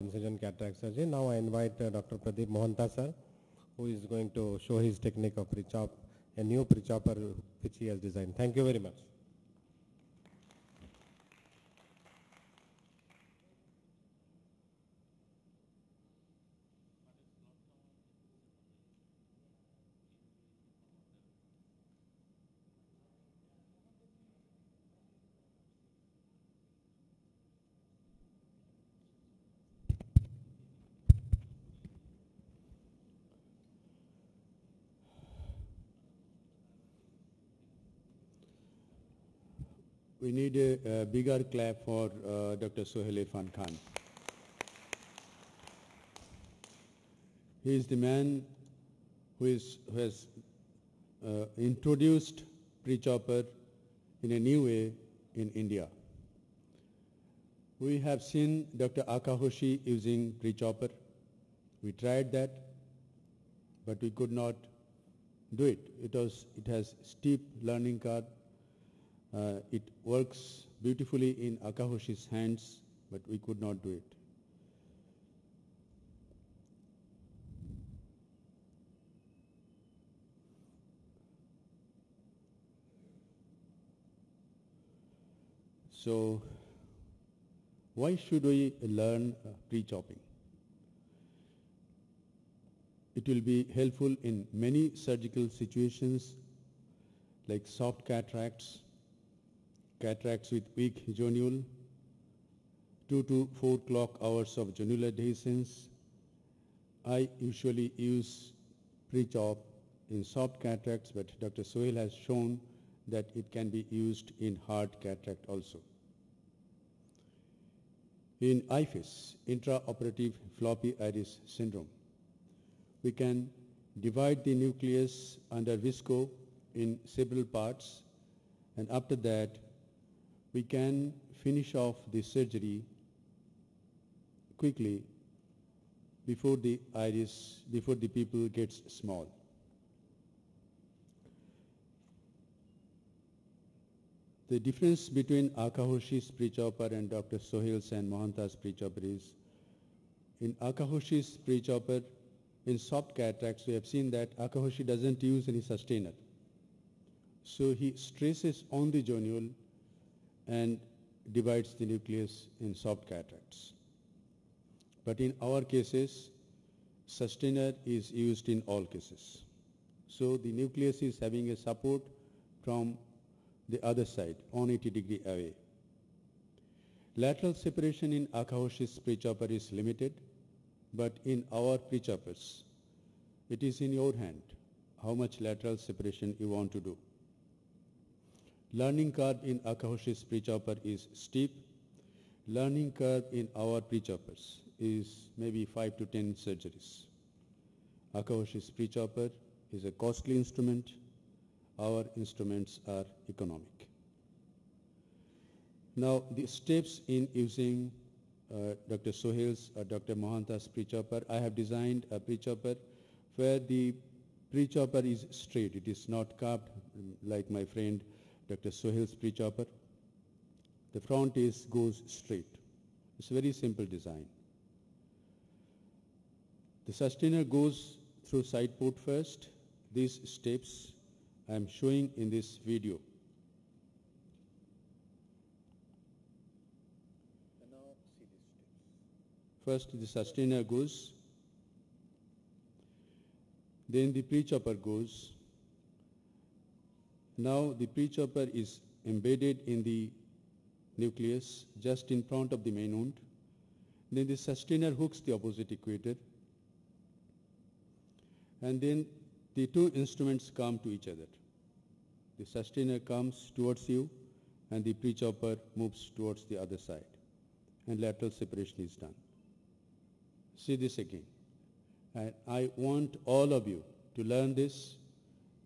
incision cataract surgery. Now I invite uh, Dr. Pratap Mohanta sir, who is going to show his technique of pre-chop, a new pre-chopper which he has designed. Thank you very much. We need a, a bigger clap for uh, Dr. Sohail Irfan Khan. He is the man who, is, who has uh, introduced pre-chopper in a new way in India. We have seen Dr. Akahoshi using pre-chopper. We tried that, but we could not do it. It, was, it has steep learning curve uh, it works beautifully in Akahoshi's hands, but we could not do it. So, why should we learn uh, pre-chopping? It will be helpful in many surgical situations like soft cataracts, cataracts with weak zonule, 2 to 4 clock hours of zonular dehiscence. I usually use pre-chop in soft cataracts, but Dr. Sohail has shown that it can be used in hard cataract also. In IFIS, intraoperative floppy iris syndrome, we can divide the nucleus under visco in several parts and after that we can finish off the surgery quickly before the iris, before the pupil gets small. The difference between Akahoshi's pre-chopper and Dr. Sohail's and Mohanta's pre-chopper is in Akahoshi's pre-chopper, in soft cataracts, we have seen that Akahoshi doesn't use any sustainer. So he stresses on the zonule and divides the nucleus in soft cataracts. But in our cases, sustainer is used in all cases. So the nucleus is having a support from the other side, 180 degree away. Lateral separation in Akahoshi's pre-chopper is limited, but in our pre-choppers, it is in your hand how much lateral separation you want to do. Learning curve in Akahoshi's pre-chopper is steep. Learning curve in our pre-choppers is maybe 5 to 10 surgeries. Akahoshi's pre-chopper is a costly instrument. Our instruments are economic. Now the steps in using uh, Dr. Sohail's or Dr. Mohanta's pre-chopper, I have designed a pre-chopper where the pre-chopper is straight. It is not carved like my friend Dr. Sohail's pre-chopper. The front is goes straight. It's a very simple design. The sustainer goes through side port first. These steps I am showing in this video. First the sustainer goes, then the pre-chopper goes, now the pre-chopper is embedded in the nucleus just in front of the main wound. Then the sustainer hooks the opposite equator. And then the two instruments come to each other. The sustainer comes towards you and the pre-chopper moves towards the other side. And lateral separation is done. See this again. And I want all of you to learn this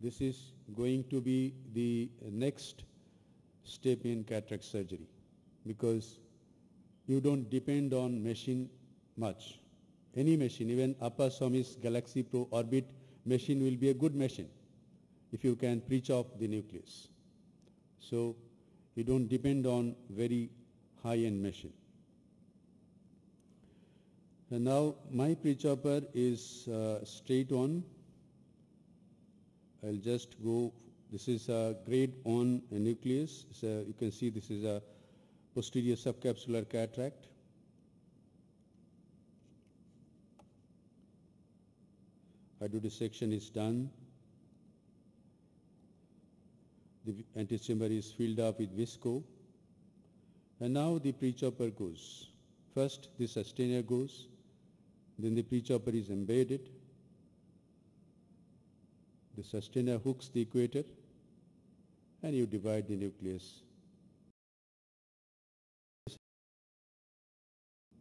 this is going to be the next step in cataract surgery because you don't depend on machine much. Any machine, even Appasamy's Galaxy Pro Orbit machine will be a good machine if you can pre-chop the nucleus. So you don't depend on very high-end machine. And now my pre-chopper is uh, straight on. I'll just go, this is a grade on a nucleus. So you can see this is a posterior subcapsular cataract. Hydrodissection is done. The antechamber is filled up with visco. And now the pre-chopper goes. First the sustainer goes, then the pre-chopper is embedded. The sustainer hooks the equator and you divide the nucleus.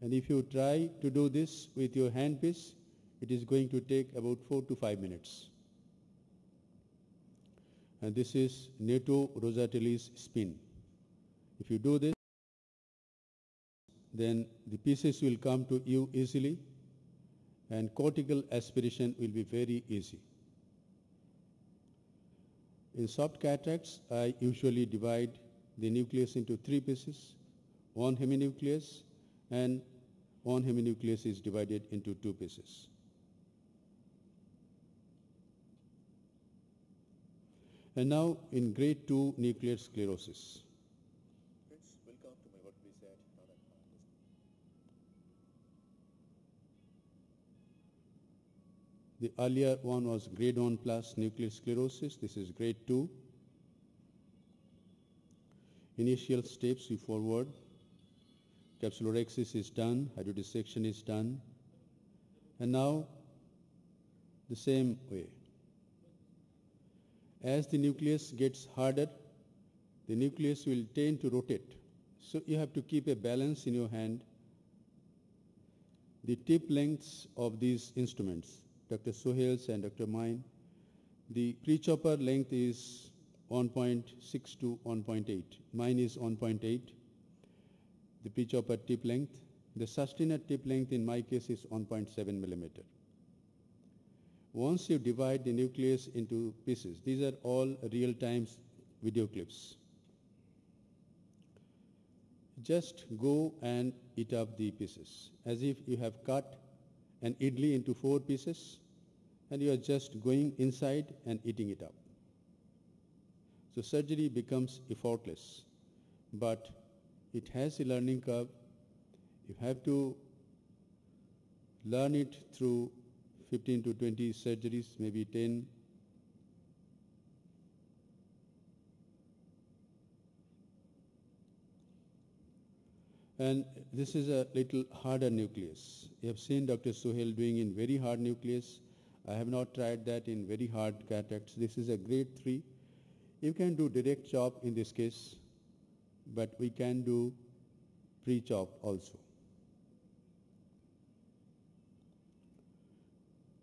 And if you try to do this with your handpiece, it is going to take about 4 to 5 minutes. And this is Nato Rosatelli's spin. If you do this, then the pieces will come to you easily and cortical aspiration will be very easy. In soft cataracts, I usually divide the nucleus into three pieces. One heminucleus and one heminucleus is divided into two pieces. And now in grade 2 nuclear sclerosis. The earlier one was grade 1 plus nuclear sclerosis. This is grade 2. Initial steps we forward. Capsulorhexis is done, hydrodissection is done. And now the same way. As the nucleus gets harder, the nucleus will tend to rotate. So you have to keep a balance in your hand. The tip lengths of these instruments, Dr. Sohail's and Dr. Mine, the pre-chopper length is 1.6 to 1.8. Mine is 1.8, the pre-chopper tip length. The sustainer tip length in my case is 1.7 millimeter. Once you divide the nucleus into pieces, these are all real-time video clips. Just go and eat up the pieces as if you have cut an idli into four pieces and you are just going inside and eating it up. So surgery becomes effortless, but it has a learning curve. You have to learn it through 15 to 20 surgeries, maybe 10. And this is a little harder nucleus. You have seen Dr. Sohail doing in very hard nucleus. I have not tried that in very hard cataracts. This is a grade 3. You can do direct chop in this case, but we can do pre-chop also.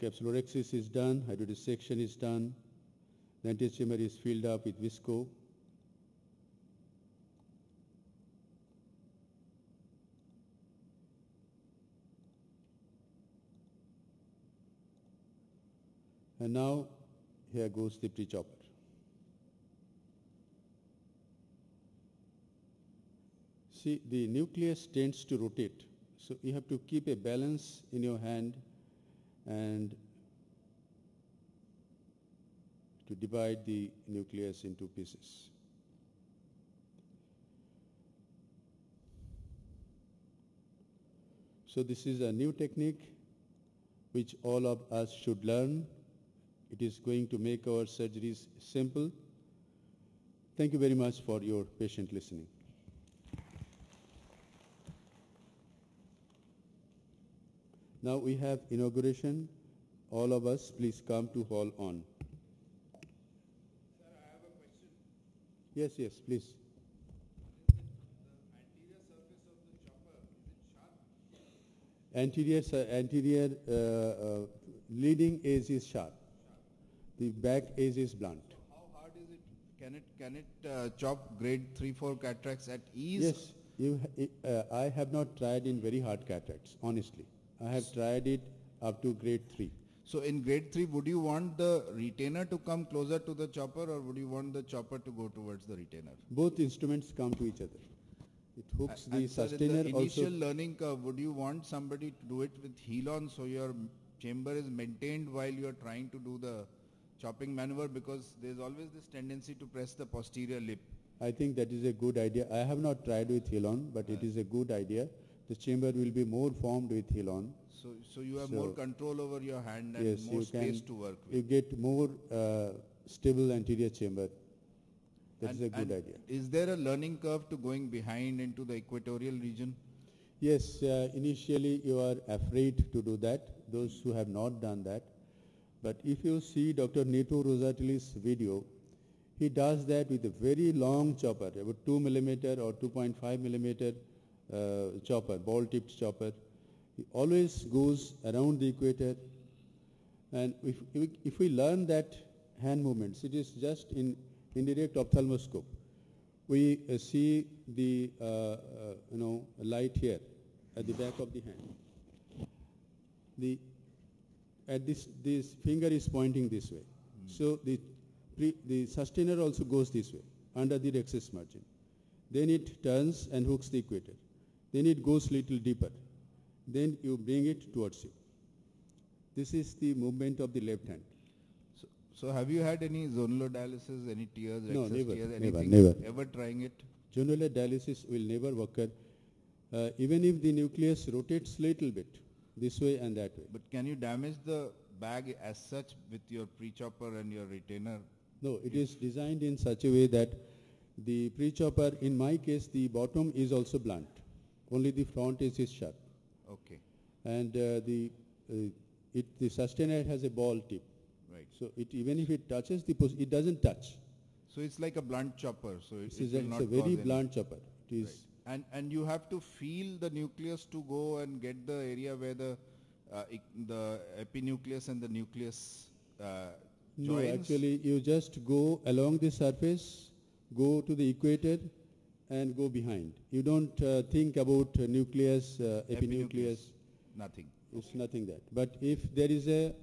Capsulorhexis is done, hydrodissection is done, antechamber is filled up with visco. And now here goes the pre-chopper. See, the nucleus tends to rotate. So you have to keep a balance in your hand and to divide the nucleus into pieces. So this is a new technique which all of us should learn. It is going to make our surgeries simple. Thank you very much for your patient listening. Now we have inauguration. All of us, please come to hall on. Sir, I have a question. Yes, yes, please. Anterior surface of the chopper, is it sharp? Anterior, uh, uh, leading edge is sharp. The back edge is blunt. How hard is it? Can it can it uh, chop grade 3 4 cataracts at ease? Yes, you, uh, I have not tried in very hard cataracts, honestly. I have tried it up to grade 3. So in grade 3 would you want the retainer to come closer to the chopper or would you want the chopper to go towards the retainer? Both instruments come to each other. It hooks And the in sustainer the initial also. learning curve, would you want somebody to do it with Healon so your chamber is maintained while you are trying to do the chopping maneuver because there's always this tendency to press the posterior lip. I think that is a good idea. I have not tried with Healon, but it is a good idea. The chamber will be more formed with Healon. So, so you have more control over your hand and Yes, more space can, to work with. you get more uh, stable anterior chamber. That is And- a good idea. Is there a learning curve to going behind into the equatorial region? Yes, uh, initially you are afraid to do that, those who have not done that. But if you see Dr. Nito Rosatilis video, he does that with a very long chopper, about 2 millimeter or 2.5 millimeter uh, chopper, ball tipped chopper. He always goes around the equator. And if, if, if we learn that hand movements, it is just in indirect ophthalmoscope. We uh, see the, uh, uh, you know, light here at the back of the hand. The, at this, this finger is pointing this way. So the, pre, the sustainer also goes this way, under the rhexis margin. Then it turns and hooks the equator. Then it goes little deeper. Then you bring it towards you. This is the movement of the left hand. So, so have you had any zonal dialysis, any tears, No, excess never, tears, never, anything? never. Ever trying it? General dialysis will never occur, uh, even if the nucleus rotates little bit, this way and that way. But can you damage the bag as such with your pre-chopper and your retainer? No, it is designed in such a way that the pre-chopper, in my case, the bottom is also blunt. Only the front is, is sharp. Okay, And uh, the, uh, it, the sustainer has a ball tip. right. So it, even if it touches the, pos- it doesn't touch. So it's like a blunt chopper, so it, it is a, not it's a very blunt chopper. It is. And, and you have to feel the nucleus to go and get the area where the, uh, the epinucleus and the nucleus uh, No, joins? actually, you just go along the surface, go to the equator, and go behind. You don't uh, think about uh, nucleus, uh, epinucleus. Nothing. It's nothing that. But if there is a,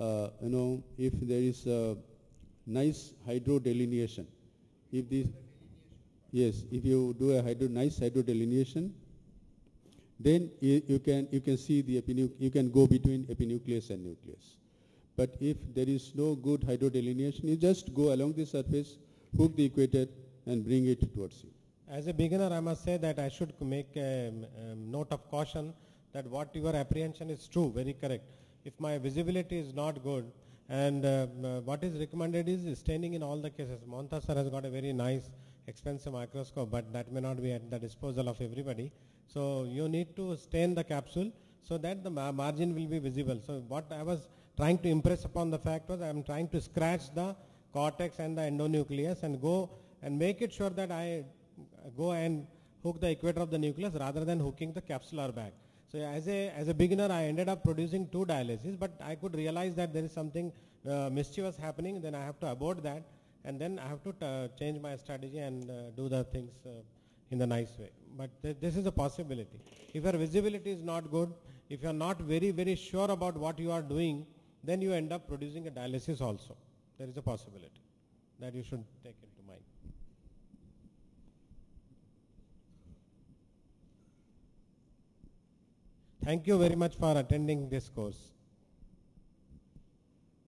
uh, you know, if there is a nice hydrodelineation, if this, yes, if you do a hydro, nice hydrodelineation, then you, you can you can see the epinu- you can go between epinucleus and nucleus. But if there is no good hydrodelineation, you just go along the surface, hook the equator, and bring it towards you. As a beginner, I must say that I should make a um, um, note of caution that what your apprehension is true, very correct. If my visibility is not good, and uh, uh, what is recommended is staining in all the cases. Mohanta sir has got a very nice, expensive microscope, but that may not be at the disposal of everybody. So you need to stain the capsule so that the ma- margin will be visible. So what I was trying to impress upon the fact was I am trying to scratch the cortex and the endonucleus and go and make it sure that I go and hook the equator of the nucleus rather than hooking the capsular bag. So as a, as a beginner, I ended up producing two dialysis, but I could realize that there is something uh, mischievous happening, then I have to abort that, and then I have to uh, change my strategy and uh, do the things uh, in the nice way. But th- this is a possibility. If your visibility is not good, if you are not very, very sure about what you are doing, then you end up producing a dialysis also. There is a possibility that you should take into mind. Thank you very much for attending this course.